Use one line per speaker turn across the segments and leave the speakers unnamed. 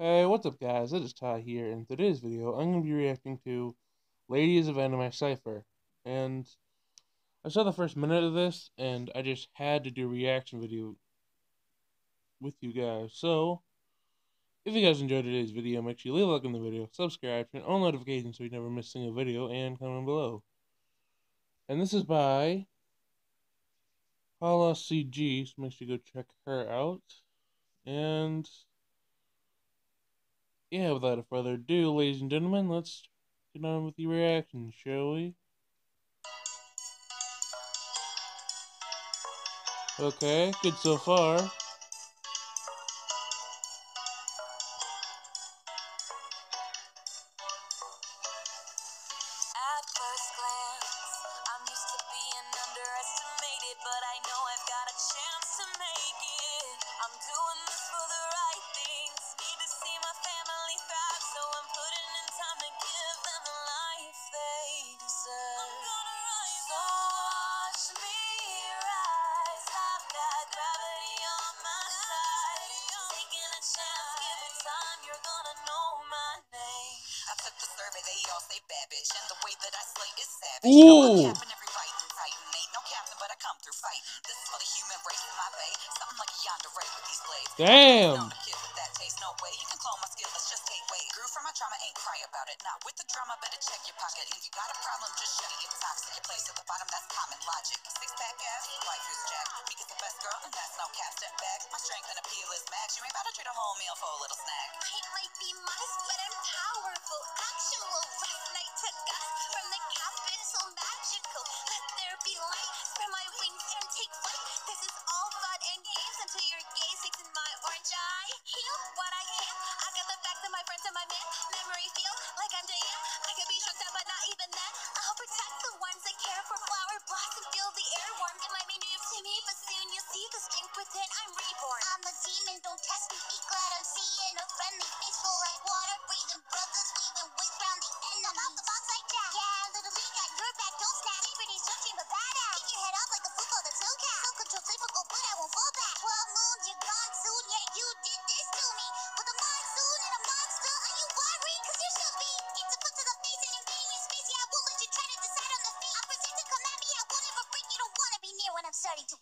Hey, what's up guys? It is Ty here. And today's video, I'm going to be reacting to Ladies of Anime Cypher. And I saw the first minute of this, and I just had to do a reaction video with you guys. So, if you guys enjoyed today's video, make sure you leave a like on the video, subscribe, turn on notifications so you never miss a single video, and comment below. And this is by Paula CG, so make sure you go check her out. And yeah, without further ado, ladies and gentlemen, let's get on with the reaction, shall we? Okay, good so far.
but I Step back. My strength and appeal is max. You ain't about to treat a whole meal for a little snack.
I might be modest,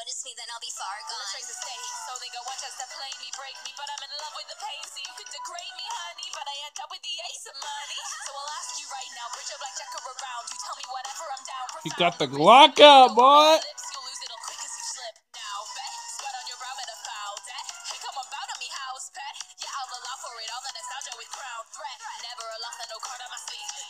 I'm making a smoke screen. Leave card. I make it rain on the homies. Happiness punch and I give them a nosebleed. Hey, now you owe me. Climb attack ready to activate. We on the seas, yeah, I navigate. Target unlocked, time to calibrate. Step to my tempo, I blow like a hand grenade. Belly for the crew, yeah, we plunder. Striking like Zeus, bring the thunder. Map of the world and I make this my goal, cause the grand line is packed full of wonder. I send you under like you are R, long blasting you into the sky like your Armstrong. Call me a thief, I pickpockets like Catwoman, so notice me, then I'll be far gone.
The trace is steady, so they go watch us to play me, break me, but I'm in love with the pain, so you could degrade me, honey, but I end up with the ace of money. So I'll ask you right now, bridge a blackjack around, you tell me whatever, I'm down.
You got the Glock out, boy.
Never a loss and no card on my sleeve. No game of tarot can force me to leave. Play me at poker, play me at speed. You won't find no joker, only the queen. Another name is small, just as sweet. Just as a bitch, no matter what their name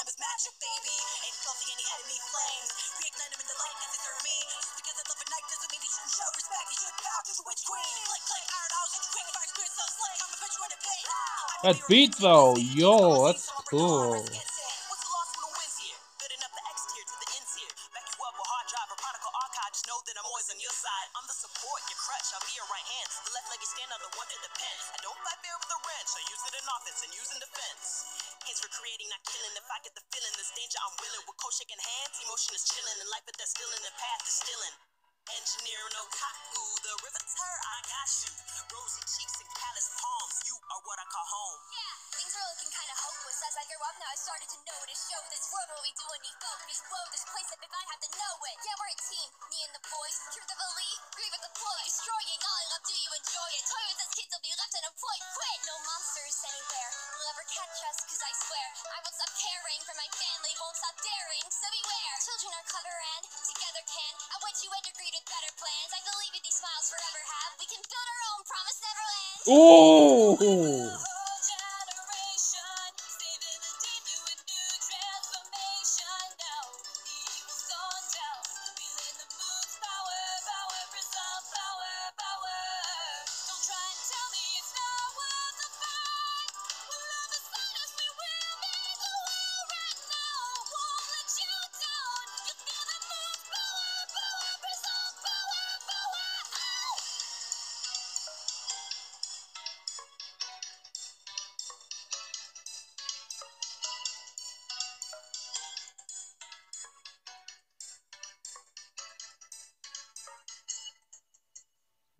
am is magic, baby. Any enemy flames, reignite them in the light serve me. Just because I love a night doesn't mean you shouldn't show respect. You should bow to the witch queen. Click, click, iron house, and quick fire, spirit so slick. I'm a bitch it pays.
That beat though, yo, that's cool.
The support, your crutch, I'll be your right hand. The left leg is stand on the one in. I don't fight fair with a wrench, I use it in offense and use in defense. Hands for creating, not killing. If I get the feeling, this danger, I'm willing. With cold shaking hands, emotion is chilling. And life, but that's still in the path is stilling. Engineer no kaku, the riveter, I got you. Rosy cheeks and callous palms, you are what I call home.
Yeah, things are looking kinda hopeless as I grow up now. I started to notice, show this world what we do when we focus. Whoa, this place up if I have to know it. Yeah, we're a team, me and the boys. Truth of belief, catch us, cause I swear I won't stop caring for my family, won't stop daring. So beware, children are clever and together can. I went to a degree with better plans. I believe in these smiles forever have. We can build our own promise never ends.
Ooh!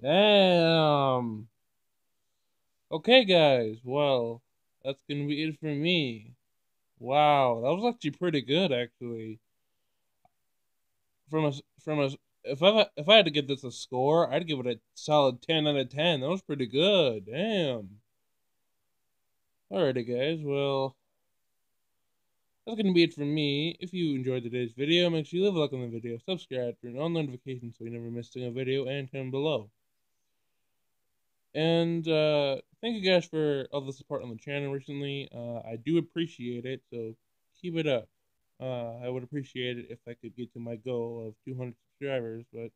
Damn. Okay, guys. Well, that's gonna be it for me. Wow, that was actually pretty good, actually. From a from a if I if I had to give this a score, I'd give it a solid ten out of ten. That was pretty good. Damn. Alrighty, guys. Well, that's gonna be it for me. If you enjoyed today's video, make sure you leave a like on the video, subscribe, turn on notifications so you never miss a video, and comment below. And uh, thank you guys for all the support on the channel recently. Uh, I do appreciate it, so keep it up. Uh, I would appreciate it if I could get to my goal of 200 subscribers, but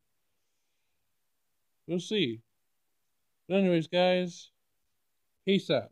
we'll see. But anyways, guys, peace out.